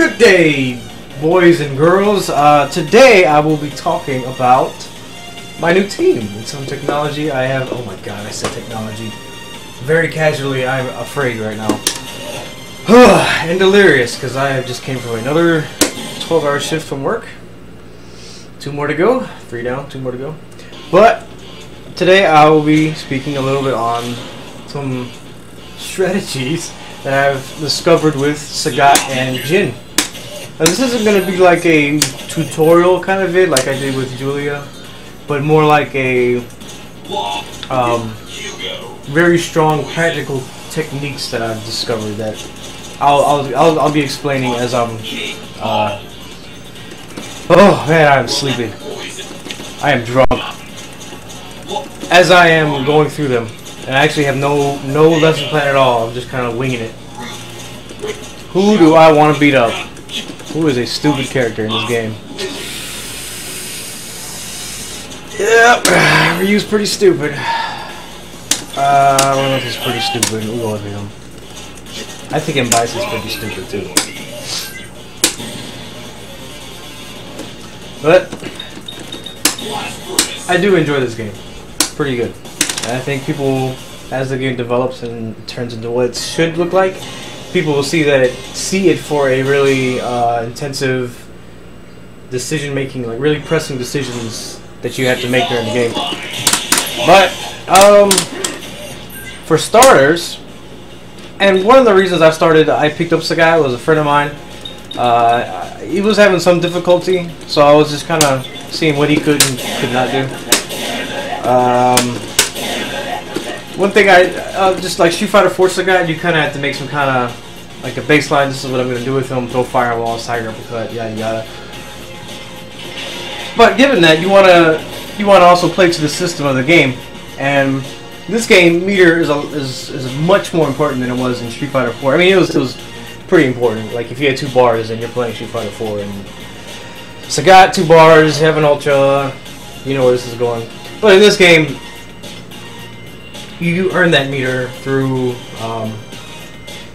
Good day, boys and girls. Uh, today I will be talking about my new team and some technology I have. Oh my god, I said technology. Very casually, I'm afraid right now. and delirious because I just came from another 12 hour shift from work. Two more to go. Three down, two more to go. But today I will be speaking a little bit on some strategies that I've discovered with Sagat and Jin. Now this isn't going to be like a tutorial kind of vid like I did with Julia, but more like a um, very strong practical techniques that I've discovered that I'll, I'll, I'll, I'll be explaining as I'm uh, oh man I'm sleepy I am drunk. As I am going through them and I actually have no no lesson plan at all. I'm just kind of winging it. Who do I want to beat up who is a stupid character in this game Yep, Ryu's pretty stupid. Uh, I pretty stupid. We'll go with him. I think Mbai's pretty stupid too. But I do enjoy this game. Pretty good. And I think people, as the game develops and turns into what it should look like, people will see that it, see it for a really uh, intensive decision making, like really pressing decisions that you have to make during the game. But um, for starters, and one of the reasons I started, I picked up Sagat was a friend of mine. Uh, he was having some difficulty, so I was just kind of seeing what he could and could not do. Um, one thing I uh, just like Street Fighter 4 Sagat, you kind of have to make some kind of like a baseline. This is what I'm gonna do with him: throw fireballs, tiger uppercut, yada yada. But given that, you wanna you wanna also play to the system of the game, and this game meter is, a, is is much more important than it was in Street Fighter 4. I mean, it was it was pretty important. Like if you had two bars and you're playing Street Fighter 4, and Sagat two bars, have an Ultra, you know where this is going. But in this game, you earn that meter through um,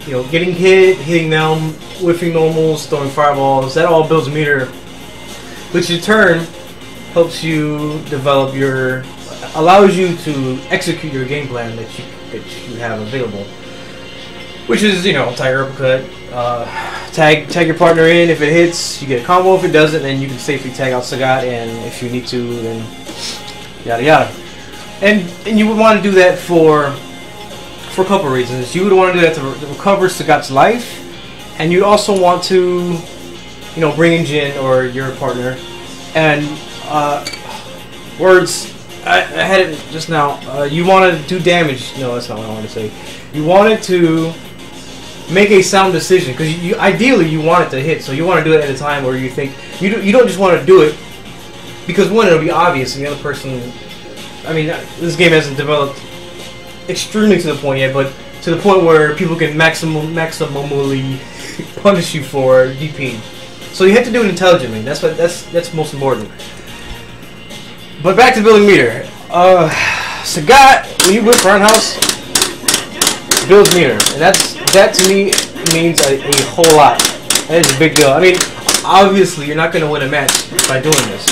you know getting hit, hitting them, whiffing normals, throwing fireballs. That all builds a meter, which in turn helps you develop your allows you to execute your game plan that you that you have available. Which is, you know, tiger uppercut, uh, tag tag your partner in. If it hits, you get a combo. If it doesn't, then you can safely tag out Sagat, and if you need to, then yada yada. And and you would want to do that for for a couple reasons. You would want to do that to, to recover Sagat's life, and you'd also want to, you know, bring in Jin or your partner, and uh, words I, I had it just now. Uh, you want to do damage. No, that's not what I want to say. You wanted to make a sound decision because you, you, ideally you want it to hit. So you want to do it at a time where you think you do, you don't just want to do it because one it'll be obvious and the other person. I mean, this game hasn't developed extremely to the point yet, but to the point where people can maximum maximally punish you for DP. So you have to do it intelligently. That's what that's that's most important. But back to building meter. Uh, Sagat, you whiff roundhouse, builds meter, and that's that to me means a, a whole lot. That is a big deal. I mean, obviously you're not going to win a match by doing this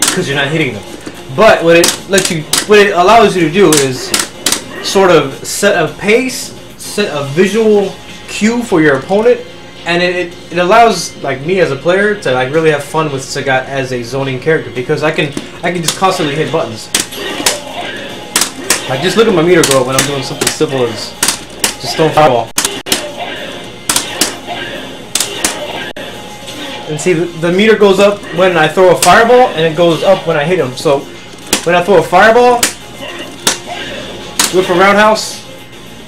because you're not hitting them. But what it lets you, what it allows you to do is sort of set a pace, set a visual cue for your opponent, and it, it, it, allows like me as a player to like really have fun with Sagat as a zoning character because I can I can just constantly hit buttons. Like just look at my meter go when I'm doing something simple as just throwing fireball. And see the, the meter goes up when I throw a fireball and it goes up when I hit him. So when I throw a fireball, whiff a roundhouse,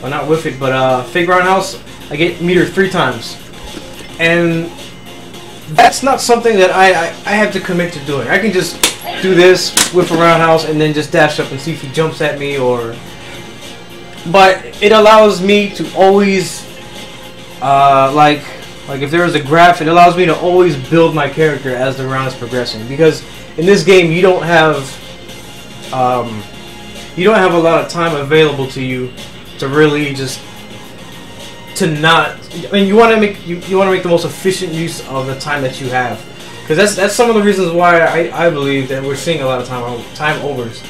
well not whiff it but uh fake roundhouse, I get meter three times and that's not something that I, I, I, have to commit to doing. I can just do this, whiff a roundhouse, and then just dash up and see if he jumps at me or... But it allows me to always, uh, like, like if there is a graph, it allows me to always build my character as the round is progressing. Because in this game, you don't have, um, you don't have a lot of time available to you to really just to not. I mean, you want to make you, you want to make the most efficient use of the time that you have, because that's that's some of the reasons why I, I believe that we're seeing a lot of time time overs,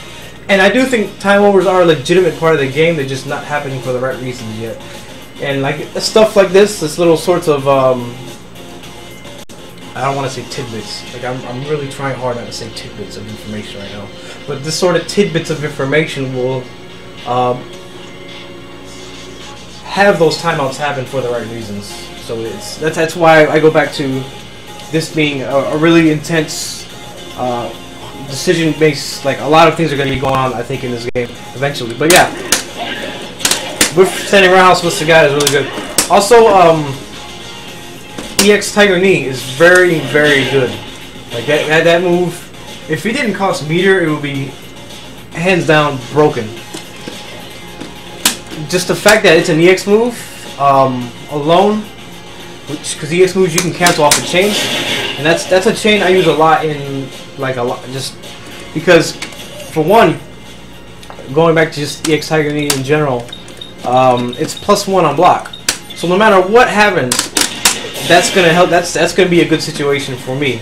and I do think time overs are a legitimate part of the game. They're just not happening for the right reasons yet, and like stuff like this, this little sorts of um, I don't want to say tidbits. Like I'm, I'm really trying hard not to say tidbits of information right now. But this sort of tidbits of information will um, have those timeouts happen for the right reasons. So it's that's that's why I go back to this being a, a really intense uh, decision based. Like a lot of things are going to be going on, I think, in this game eventually. But yeah, with standing roundhouse with Sagat is really good. Also, um, EX Tiger Knee is very, very good. Like that, that, that move, if it didn't cost meter, it would be hands down broken. Just the fact that it's an EX move um, alone, which because EX moves you can cancel off the chain, and that's that's a chain I use a lot in like a lot just because for one, going back to just EX Tiger Knee in general, um, it's plus one on block. So no matter what happens, that's gonna help. That's that's gonna be a good situation for me.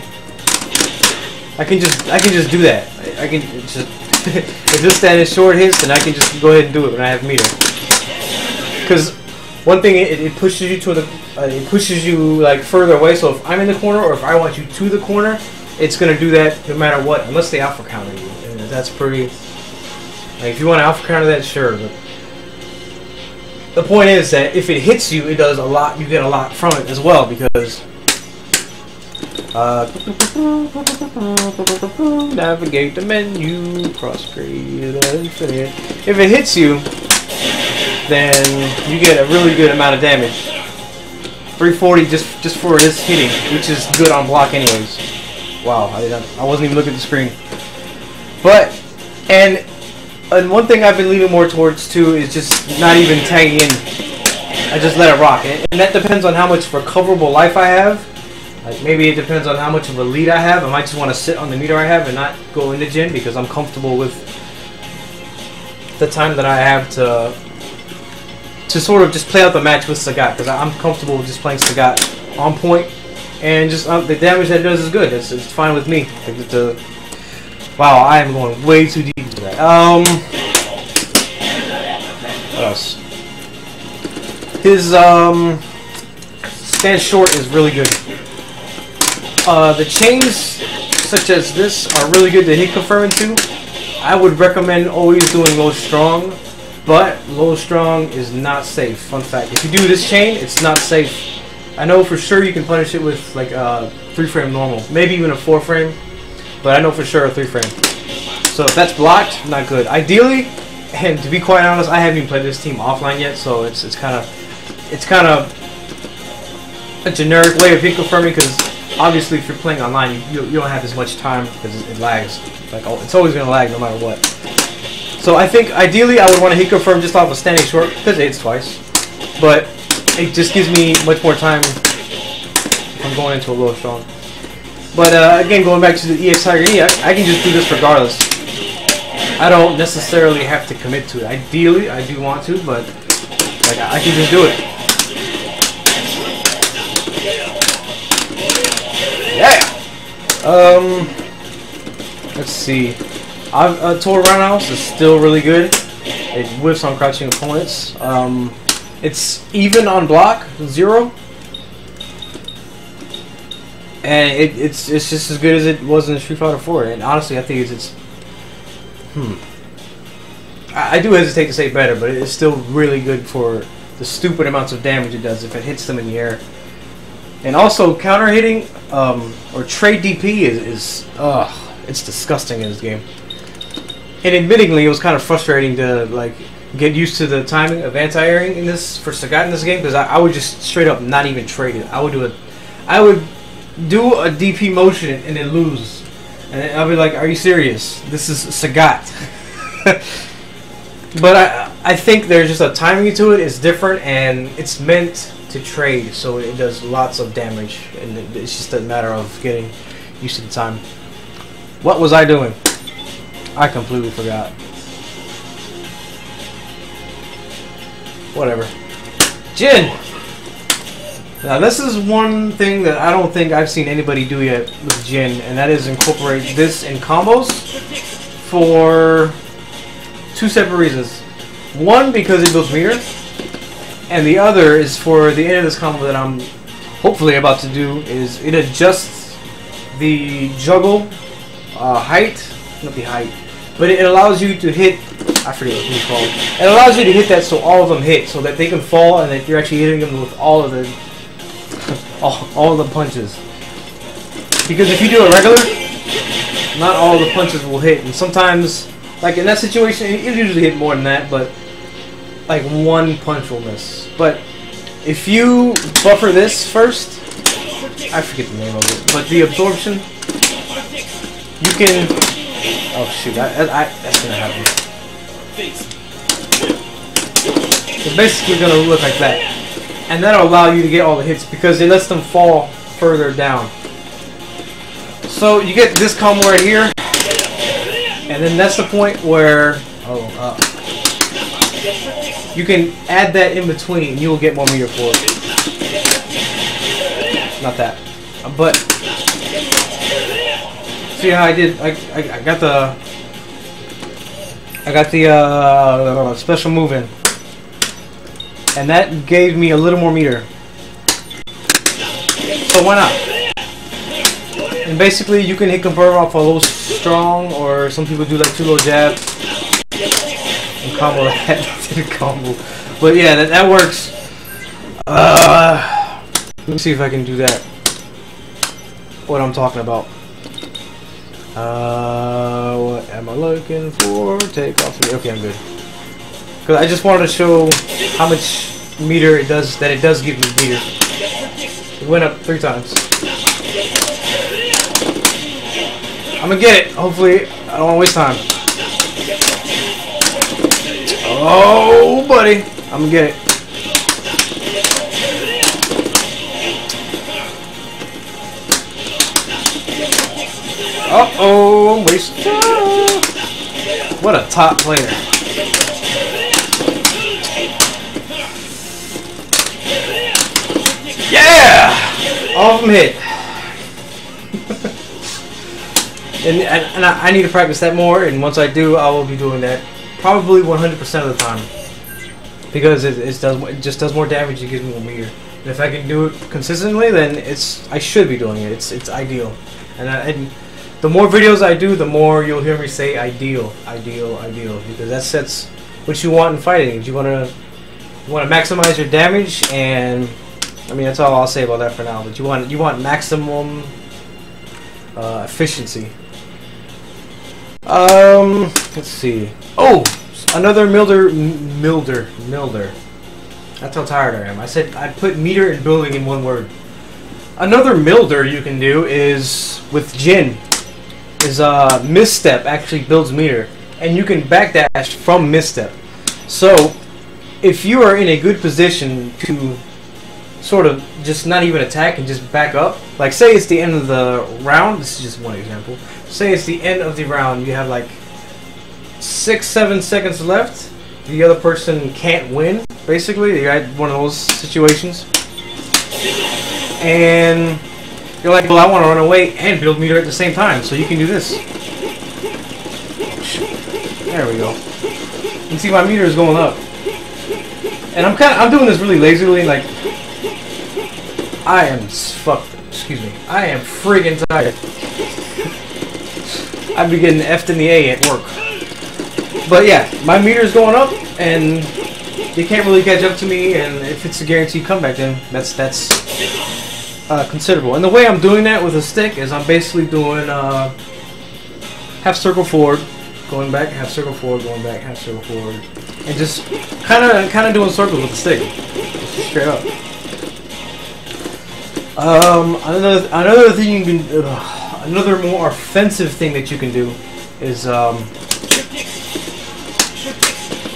I can just I can just do that. I, I can just if this stand is short hits, then I can just go ahead and do it when I have meter. Because one thing it, it pushes you to the uh, it pushes you like further away. So if I'm in the corner or if I want you to the corner, it's gonna do that no matter what, unless they alpha counter you. And that's pretty. Like if you want to alpha counter that, sure, but the point is that if it hits you, it does a lot. You get a lot from it as well because. Uh, navigate the menu, cross grade, infinite. If it hits you, then you get a really good amount of damage. 340 just just for this hitting, which is good on block anyways. Wow, I I wasn't even looking at the screen. But and and one thing I've been leaning more towards too is just not even tagging in. I just let it rock, and that depends on how much recoverable life I have. Like maybe it depends on how much of a lead I have. I might just want to sit on the meter I have and not go into Jin because I'm comfortable with the time that I have to to sort of just play out the match with Sagat because I'm comfortable with just playing Sagat on point and just um, the damage that it does is good. It's, it's fine with me. Like the, wow, I am going way too deep into that. Um, what else? His um stand short is really good. Uh, the chains such as this are really good to hit confirm into. I would recommend always doing low strong but low strong is not safe. Fun fact: if you do this chain, it's not safe. I know for sure you can punish it with like a three frame normal, maybe even a four frame, but I know for sure a three frame. So if that's blocked, not good. Ideally, and to be quite honest, I haven't even played this team offline yet, so it's it's kind of it's kind of a generic way of hit confirming because obviously if you're playing online, you, you don't have as much time because it, lags. Like oh, it's always gonna lag no matter what. So I think ideally I would want to hit confirm just off a standing short because it it's twice, but it just gives me much more time if I'm going into a low strong. But uh, again, going back to the EX Tiger I can just do this regardless. I don't necessarily have to commit to it. Ideally, I do want to, but like I can just do it. Yeah. Um. Let's see. I've, uh, Toward Roundhouse is still really good. It whiffs on crouching opponents. Um, it's even on block, zero. And it, it's it's just as good as it was in Street Fighter 4. And honestly, I think it's, it's hmm. I, I do hesitate to say better, but it's still really good for the stupid amounts of damage it does if it hits them in the air. And also, counter hitting um, or trade DP is, is ugh, it's disgusting in this game. And admittingly, it was kind of frustrating to like get used to the timing of anti-airing in this for Sagat in this game because I, I, would just straight up not even trade it. I would do it. I would do a DP motion and then lose, and I'll be like, "Are you serious? This is Sagat." but I I think there's just a timing to it. It's different and it's meant to trade, so it does lots of damage, and it's just a matter of getting used to the time. What was I doing? I completely forgot. Whatever. Jin! Now this is one thing that I don't think I've seen anybody do yet with Jin, and that is incorporate this in combos for two separate reasons. One, because it builds meter, and the other is for the end of this combo that I'm hopefully about to do is it adjusts the juggle uh, height, not the height, but it allows you to hit. I forget what it's called. It allows you to hit that so all of them hit, so that they can fall and that you're actually hitting them with all of the all, all the punches. Because if you do it regular, not all the punches will hit, and sometimes, like in that situation, you usually hit more than that, but like one punch will miss. But if you buffer this first, I forget the name of it, but the absorption, you can. Oh shoot! I, I, that's gonna happen. It's basically gonna look like that, and that'll allow you to get all the hits because it lets them fall further down. So you get this combo right here, and then that's the point where oh. Uh, you can add that in between and you will get more meter for it. Not that. But see how I did I, I, I got the I got the uh, special move in. And that gave me a little more meter. So why not? And basically you can hit convert off a little strong or some people do like two little jabs and combo that did combo. But yeah, that, that works. Uh, let me see if I can do that. What I'm talking about. Uh, what am I looking for? Take off. Okay, I'm good. Cause I just wanted to show how much meter it does. That it does give me meter. It went up three times. I'm gonna get it. Hopefully, I don't want to waste time. Oh, buddy. I'm gonna get it. Uh-oh, waste time. What a top player. All of them hit. and and I, I need to practice that more, and once I do, I will be doing that probably 100% of the time. Because it, it, does, it just does more damage, it gives me more meter. And if I can do it consistently, then it's I should be doing it. It's it's ideal. And, I, and the more videos I do, the more you'll hear me say ideal, ideal, ideal. Because that sets what you want in fighting. You want to you want to maximize your damage, and I mean that's all I'll say about that for now. But you want you want maximum uh, efficiency. Um, let's see. Oh, another Milder, Milder, Milder. That's how tired I am. I said I put meter and building in one word. Another Milder you can do is with Jin. Is uh Mist Step actually builds meter, and you can backdash from Mist Step. So, if you are in a good position to sort of just not even attack and just back up, like say it's the end of the round. This is just one example. Say it's the end of the round. You have like six, seven seconds left, the other person can't win, basically. You had one of those situations. And you're like, well, I want to run away and build meter at the same time, so you can do this. There we go. You can see my meter is going up. And I'm kind of, I'm doing this really lazily, like, I am fucked, excuse me, I am friggin' tired. I'd be getting F'd in the A at work. But yeah, my meter's going up, and they can't really catch up to me. And if it's a guaranteed comeback, then that's that's uh, considerable. And the way I'm doing that with a stick is I'm basically doing uh, half circle forward, going back, half circle forward, going back, half circle forward, and just kind of kind of doing circles with the stick, straight up. Um, another another thing you can, another more offensive thing that you can do is um,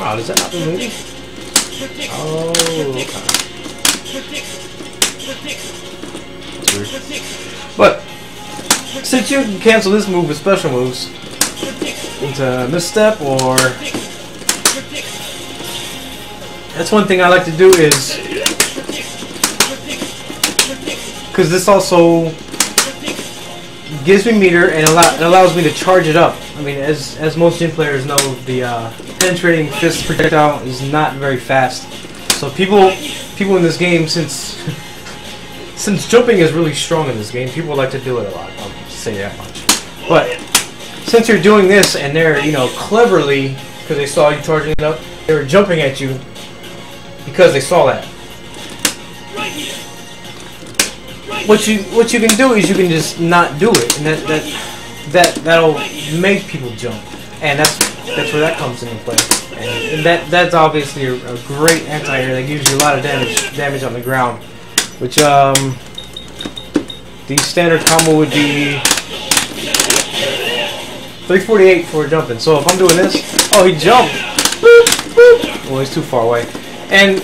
Wow, does that not the movie? Oh, okay. But, since you can cancel this move with special moves, into Mist Step or... That's one thing I like to do is... because this also gives me meter and allows me to charge it up. I mean, as as most Jin players know, the uh, penetrating fist projectile is not very fast. So people people in this game, since since jumping is really strong in this game, people like to do it a lot. I'll say that much. But since you're doing this and they're you know cleverly because they saw you charging it up, they were jumping at you because they saw that. What you what you can do is you can just not do it, and that that that that'll make people jump, and that's that's where that comes into play. And, and that that's obviously a, a great anti-air that gives you a lot of damage damage on the ground, which um the standard combo would be 348 for jumping. So if I'm doing this, oh he jumped. Boop, boop. Well, he's too far away, and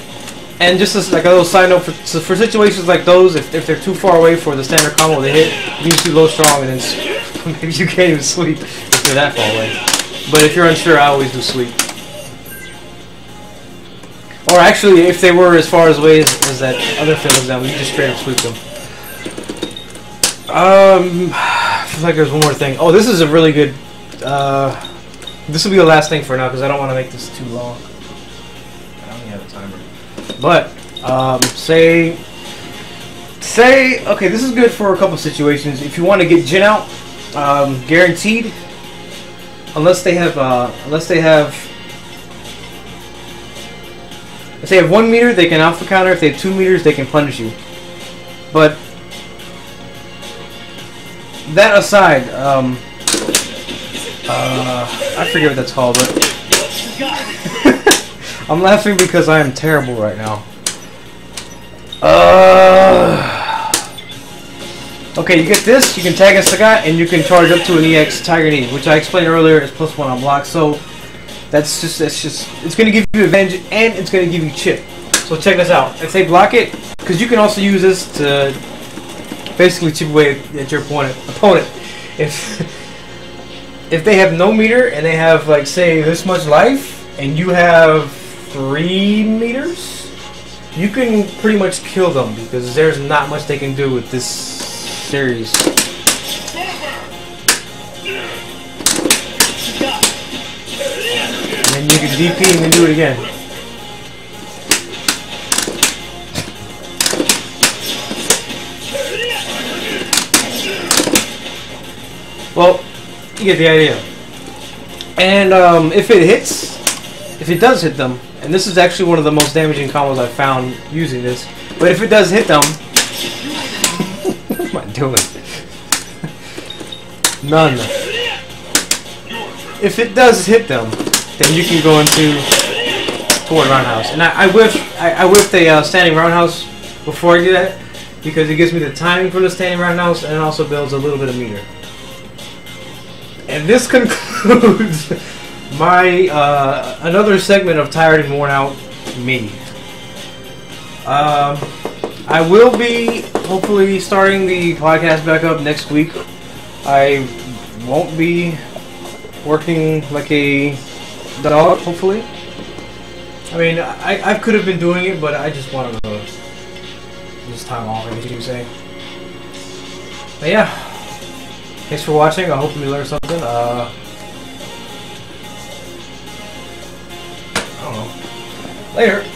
and just as like a little side note, for, so for situations like those, if, if they're too far away for the standard combo to hit, you can low strong and then maybe you can't even sweep if they're that far away. But if you're unsure, I always do sweep. Or actually, if they were as far as away as, as that other field down, we just straight up sweep them. Um, I feel like there's one more thing. Oh, this is a really good. Uh, this will be the last thing for now because I don't want to make this too long. But um, say say okay, this is good for a couple situations. If you want to get Jin out, um, guaranteed, unless they have uh, unless they have if they have one meter, they can alpha counter. If they have two meters, they can punish you. But that aside, um, uh, I forget what that's called, but. I'm laughing because I am terrible right now. Uh, okay, you get this, you can tag a Sagat, and you can charge up to an EX Tiger Knee, which I explained earlier is plus one on block, so that's just, that's just, it's to give you advantage, and it's to give you chip. So check this out. If they block it, because you can also use this to basically chip away at your opponent. opponent. If, if they have no meter, and they have, like, say, this much life, and you have three meters, you can pretty much kill them because there's not much they can do with this series. And you can DP and do it again. Well, you get the idea. And um, if it hits, if it does hit them, and this is actually one of the most damaging combos I've found using this, but if it does hit them, what am I doing? None. If it does hit them, then you can go into forward roundhouse. And I, I I, I whiffed a uh, standing roundhouse before I do that, because it gives me the timing for the standing roundhouse, and it also builds a little bit of meter. And this concludes my uh, another segment of tired and worn out me. Um, I will be hopefully starting the podcast back up next week. I won't be working like a dog. Hopefully, I mean I I could have been doing it, but I just wanted to just time off. I guess you say. But yeah, thanks for watching. I hope you learned something. Uh, Later.